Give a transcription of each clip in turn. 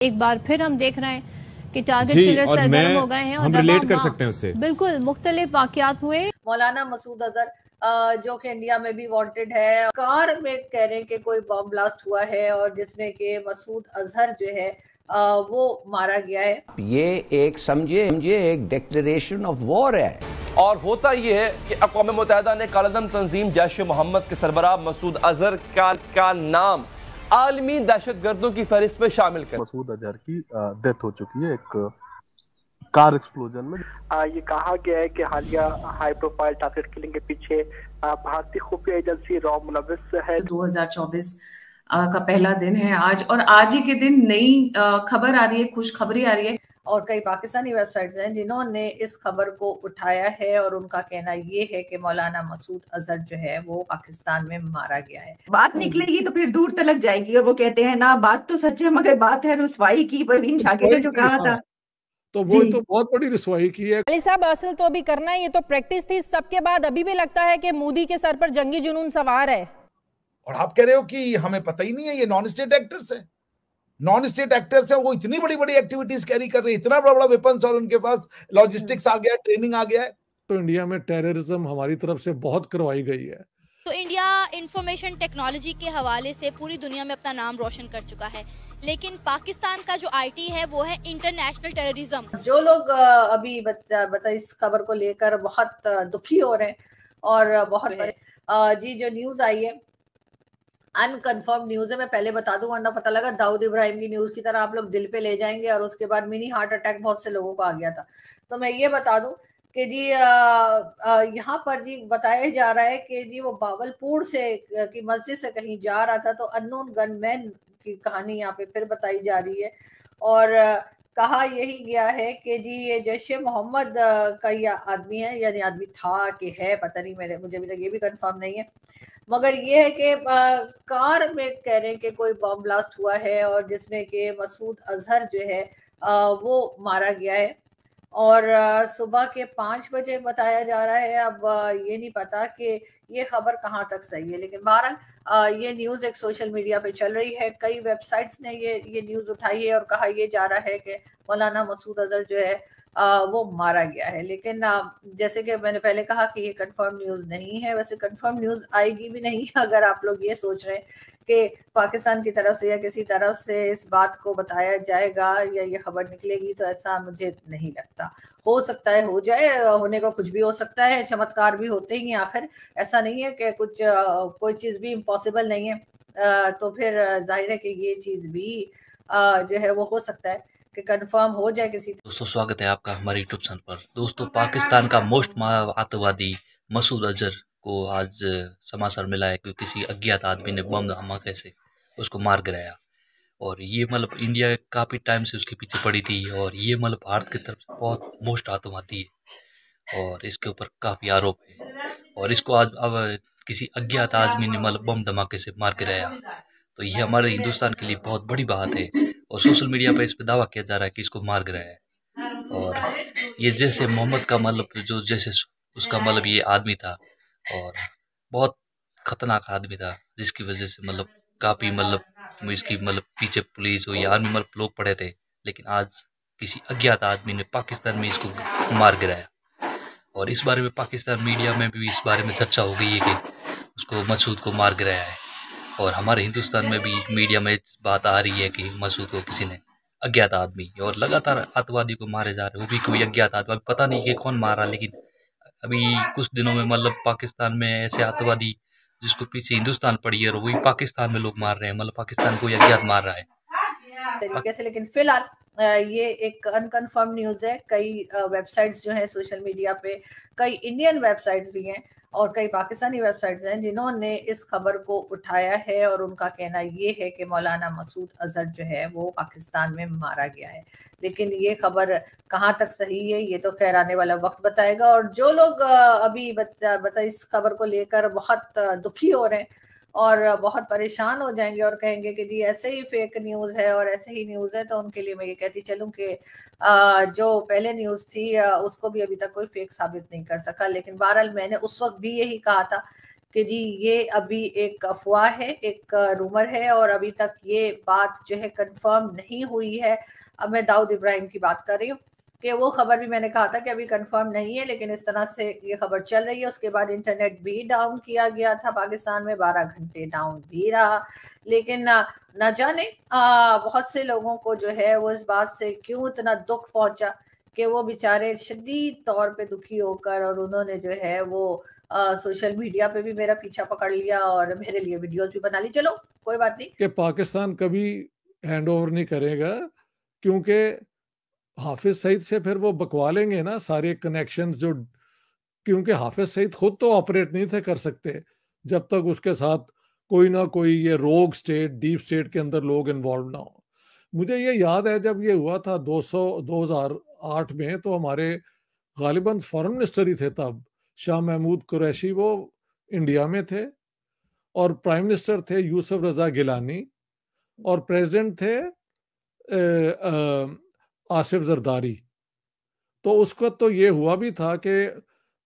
एक बार फिर हम देख रहे हैं कि टारगेट किलर सरगर्म हो गए हैं और हम relate कर सकते हैं उससे। बिल्कुल मुख्तलिफ़ वाकयात हुए। मौलाना मसूद अजहर जो कि इंडिया में भी वांटेड है कार में कह रहे हैं कि कोई बम ब्लास्ट हुआ है और जिसमें कि मसूद अजहर जो है वो मारा गया है। ये एक समझे समझे एक डिक्लेरेशन ऑफ़ वॉर है। और होता यह है कि अकवा मुतहदा ने कालदम तंजीम जैश मोहम्मद के सरबराह मसूद अजहर का, का नाम आलमी दहशत गर्दों की फहरिस्त में शामिल कर। मसूद अजहर की डेथ हो चुकी है एक कार एक्सप्लोजन में। आ, ये कहा गया है कि हालिया हाई प्रोफ़ाइल टारगेट किलिंग के पीछे भारतीय खुफिया एजेंसी रॉ मुलविस है। 2024 आ, का पहला दिन है आज और आज ही के दिन नई खबर आ रही है खुशखबरी आ रही है। और कई पाकिस्तानी वेबसाइट्स हैं जिन्होंने इस खबर को उठाया है और उनका कहना ये है कि मौलाना मसूद अजहर जो है वो पाकिस्तान में मारा गया है। बात निकलेगी तो फिर दूर तलक जाएगी और वो कहते हैं ना बात तो सच है मगर बात है रुसवाई की परवीन शाकिर ने जो कहा था। तो वो तो बहुत बड़ी रसवाई की है। अली साहब असल तो अभी करना है ये तो प्रैक्टिस थी सबके बाद अभी भी लगता है कि मोदी के सर पर जंगी जुनून सवार है। और आप कह रहे हो कि हमें पता ही नहीं है ये नॉन स्टेट एक्टर्स है। नॉन स्टेट एक्टर्स है वो इतनी बड़ी बड़ी एक्टिविटीज़ कैरी कर रहे हैं इतना बड़ा बड़ा वेपन्स और उनके पास लॉजिस्टिक्स आ गया ट्रेनिंग आ गया है। तो इंडिया में टेररिज्म हमारी तरफ़ से बहुत करवाई गई है। तो इंडिया इंफॉर्मेशन टेक्नोलॉजी के हवाले से पूरी दुनिया में अपना नाम रोशन कर चुका है लेकिन पाकिस्तान का जो आईटी है वो है इंटरनेशनल टेररिज्म जो लोग अभी बता, बता इस खबर को लेकर बहुत दुखी हो रहे हैं और बहुत जी जो न्यूज़ आई है अनकंफर्म न्यूज़ है, मैं पहले बता दूँ, वरना पता लगा दाऊद इब्राहिम की न्यूज़ की तरह आप लोग दिल पे ले जाएँगे और उसके बाद मिनी हार्ट अटैक बहुत से लोगों को आ गया था। तो मैं ये बता दूँ कि जी यहाँ पर जी बताया जा रहा है कि जी वो बावलपुर से की मस्जिद से कहीं जा रहा था तो अननोन गनमैन की कहानी यहाँ पे फिर बताई जा रही है। और कहा यही गया है कि जी ये जैश मोहम्मद का ये आदमी है, यानी आदमी था कि है, पता नहीं मेरे, मुझे अभी तक ये भी कंफर्म नहीं है। मगर ये है कि कार में कह रहे हैं कि कोई बम ब्लास्ट हुआ है और जिसमें कि मसूद अजहर जो है अ, वो मारा गया है। और अ, सुबह के पाँच बजे बताया जा रहा है। अब अ, ये नहीं पता कि ये खबर कहाँ तक सही है। लेकिन बहरहाल ये न्यूज़ एक सोशल मीडिया पे चल रही है। कई वेबसाइट्स ने ये ये न्यूज़ उठाई है और कहा यह जा रहा है कि मौलाना मसूद अजहर जो है वो मारा गया है। लेकिन जैसे कि मैंने पहले कहा कि ये कंफर्म न्यूज़ नहीं है। वैसे कंफर्म न्यूज़ आएगी भी नहीं अगर आप लोग ये सोच रहे हैं कि पाकिस्तान की तरफ़ से या किसी तरफ़ से इस बात को बताया जाएगा या ये खबर निकलेगी तो ऐसा मुझे नहीं लगता। हो सकता है, हो जाए, होने का कुछ भी हो सकता है, चमत्कार भी होते ही आखिर। ऐसा नहीं है कि कुछ कोई चीज़ भी इम्पॉसिबल नहीं है। तो फिर ज़ाहिर है कि ये चीज़ भी जो है वो हो सकता है। कि कंफर्म हो जाए किसी दोस्तों स्वागत है आपका हमारे यूट्यूब चैनल पर। दोस्तों पाकिस्तान का मोस्ट आतंकवादी मसूद अजहर को आज समाचार मिला है कि किसी अज्ञात आदमी ने बम धमाके से उसको मार गिराया। और ये मतलब इंडिया काफ़ी टाइम से उसके पीछे पड़ी थी और ये मतलब भारत की तरफ़ से बहुत मोस्ट आतंकवादी है। और इसके ऊपर काफ़ी आरोप है। और इसको आज अब किसी अज्ञात आदमी ने मतलब बम धमाके से मार गिराया। तो ये हमारे हिंदुस्तान के लिए बहुत बड़ी बात है। और सोशल मीडिया पर इस पर दावा किया जा रहा है कि इसको मार गिराया है। और ये जैसे मोहम्मद का मतलब जो जैसे उसका मतलब ये आदमी था और बहुत खतरनाक आदमी था, जिसकी वजह से मतलब काफ़ी मतलब इसकी मतलब पीछे पुलिस हो या आर्मी मतलब लोग पड़े थे, लेकिन आज किसी अज्ञात आदमी ने पाकिस्तान में इसको मार गिराया। और इस बारे में पाकिस्तान मीडिया में भी इस बारे में चर्चा हो गई है कि उसको मसूद को मार गिराया है। और हमारे हिंदुस्तान में भी मीडिया में बात आ रही है कि मसूद को किसी ने अज्ञात आदमी और लगातार आतंकवादी को मारे जा रहे वो भी कोई अज्ञात आतंकवादी पता नहीं कि कौन मारा लेकिन अभी कुछ दिनों में मतलब पाकिस्तान में ऐसे आतंकवादी जिसको पीछे हिंदुस्तान पड़ी है और वही पाकिस्तान में लोग मार रहे हैं मतलब पाकिस्तान को अज्ञात मार रहा है। तरीके से, लेकिन फ़िलहाल ये एक अनकंफर्म न्यूज़ है। कई वेबसाइट्स जो है सोशल मीडिया पे, कई इंडियन वेबसाइट्स भी हैं और कई पाकिस्तानी वेबसाइट्स हैं जिन्होंने इस खबर को उठाया है और उनका कहना ये है कि मौलाना मसूद अजहर जो है वो पाकिस्तान में मारा गया है। लेकिन ये खबर कहाँ तक सही है ये तो खैर आने वाला वक्त बताएगा। और जो लोग अभी बता, बता इस खबर को लेकर बहुत दुखी हो रहे हैं और बहुत परेशान हो जाएँगे और कहेंगे कि जी, ऐसे ही फेक न्यूज़ है और ऐसे ही न्यूज़ है तो उनके लिए मैं ये कहती चलूँ कि जो पहले न्यूज़ थी उसको भी अभी तक कोई फेक साबित नहीं कर सका। लेकिन बहरहाल मैंने उस वक्त भी यही कहा था कि जी, ये अभी एक अफवाह है, एक रूमर है और अभी तक ये बात जो है कंफर्म नहीं हुई है। अब मैं दाऊद इब्राहिम की बात कर रही हूँ। कि वो खबर भी मैंने कहा था कि अभी कंफर्म नहीं है लेकिन इस तरह से ये खबर चल रही है। उसके बाद इंटरनेट भी डाउन किया गया था पाकिस्तान में बारह घंटे डाउन भी रहा। लेकिन न जाने आ, बहुत से लोगों को जो है वो इस बात से क्यों इतना दुख पहुँचा कि वो बेचारे शदीद तौर पे दुखी होकर और उन्होंने जो है वो आ, सोशल मीडिया पे भी मेरा पीछा पकड़ लिया और मेरे लिए वीडियोस भी बना ली। चलो कोई बात नहीं। कि पाकिस्तान कभी हैंड नहीं करेगा क्योंकि हाफिज सईद से फिर वो बकवा लेंगे ना सारे कनेक्शंस जो, क्योंकि हाफिज सईद खुद तो ऑपरेट नहीं थे कर सकते। जब तक उसके साथ कोई ना कोई ये रोग स्टेट डीप स्टेट के अंदर लोग इन्वॉल्व ना हो। मुझे ये याद है जब ये हुआ था 200 2008 में तो हमारे गालिबन फॉरेन मिनिस्टर ही थे तब। शाह महमूद कुरैशी वो इंडिया में थे और प्राइम मिनिस्टर थे यूसुफ रजा गिलानी और प्रेसिडेंट थे आसिफ जरदारी। तो उस वक्त तो ये हुआ भी था कि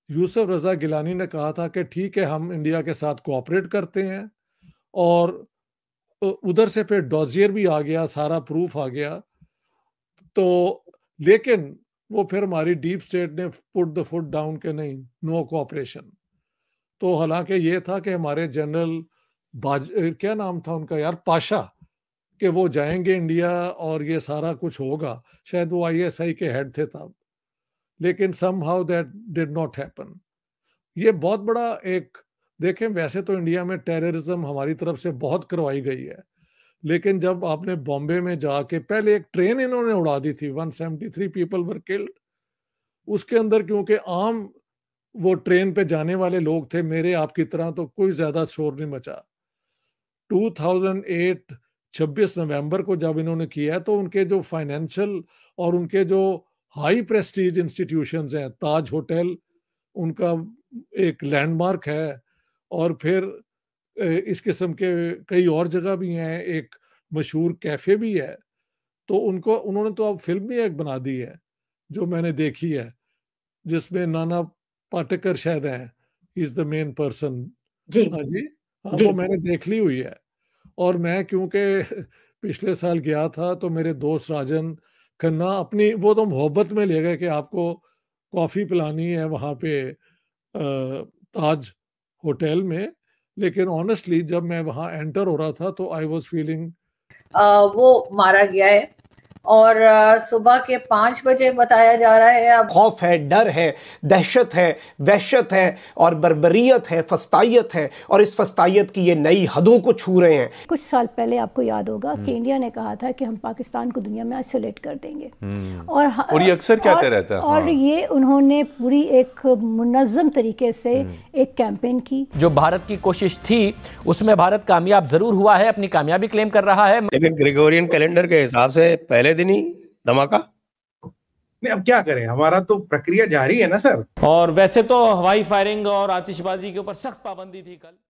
यूसुफ रजा गिलानी ने कहा था कि ठीक है, हम इंडिया के साथ कोऑपरेट करते हैं और उधर से फिर डॉजियर भी आ गया, सारा प्रूफ आ गया। तो लेकिन वो फिर हमारी डीप स्टेट ने पुट द फुट डाउन के नहीं नो कोऑपरेशन तो हालाँकि ये था कि हमारे जनरल बाज, क्या नाम था उनका यार, पाशा कि वो जाएँगे इंडिया और ये सारा कुछ होगा, शायद वो आईएसआई के हेड थे तब। लेकिन somehow that did not happen ये बहुत बड़ा एक, देखें, वैसे तो इंडिया में टेररिज्म हमारी तरफ़ से बहुत करवाई गई है। लेकिन जब आपने बॉम्बे में जाके, पहले एक ट्रेन इन्होंने उड़ा दी थी 173 पीपल वर किल्ड उसके अंदर क्योंकि आम वो ट्रेन पे जाने वाले लोग थे, मेरे आपकी तरह तो कोई ज़्यादा शोर नहीं मचा। 2008 26 नवंबर को जब इन्होंने किया तो उनके जो फाइनेंशियल और उनके जो हाई प्रेस्टीज इंस्टीट्यूशन हैं ताज होटल उनका एक लैंडमार्क है। और फिर इस किस्म के कई और जगह भी हैं एक मशहूर कैफ़े भी है। तो उनको उन्होंने तो अब फ़िल्म भी एक बना दी है जो मैंने देखी है जिसमें नाना पाटेकर शायद हैं। इज़ द मेन पर्सन जी। हाँ जी? हाँ जी। वो मैंने देख ली हुई है। और मैं क्योंकि पिछले साल गया था तो मेरे दोस्त राजन खन्ना अपनी वो तो मोहब्बत में ले गए कि आपको कॉफ़ी पिलानी है वहाँ पे ताज होटल में। लेकिन ऑनेस्टली जब मैं वहाँ एंटर हो रहा था तो आई वॉज़ फीलिंग वो मारा गया है। और सुबह के पाँच बजे बताया जा रहा है अब खौफ है डर है दहशत है वहशत है और बर्बरियत है फस्तायत है और इस फस्तायत की ये नई हदों को छू रहे हैं। कुछ साल पहले आपको याद होगा कि इंडिया ने कहा था कि हम पाकिस्तान को दुनिया में आइसोलेट कर देंगे। और और ये अक्सर कहते और- रहता है, और हाँ। ये उन्होंने पूरी एक मुनज़म तरीके से एक कैंपेन की। जो भारत की कोशिश थी उसमें भारत कामयाब ज़रूर हुआ है अपनी कामयाबी क्लेम कर रहा है। लेकिन ग्रेगोरियन कैलेंडर के हिसाब से पहले दिन ही धमाका? नहीं अब क्या करें? हमारा तो प्रक्रिया जारी है ना सर। और वैसे तो हवाई फायरिंग और आतिशबाजी के ऊपर सख्त पाबंदी थी कल।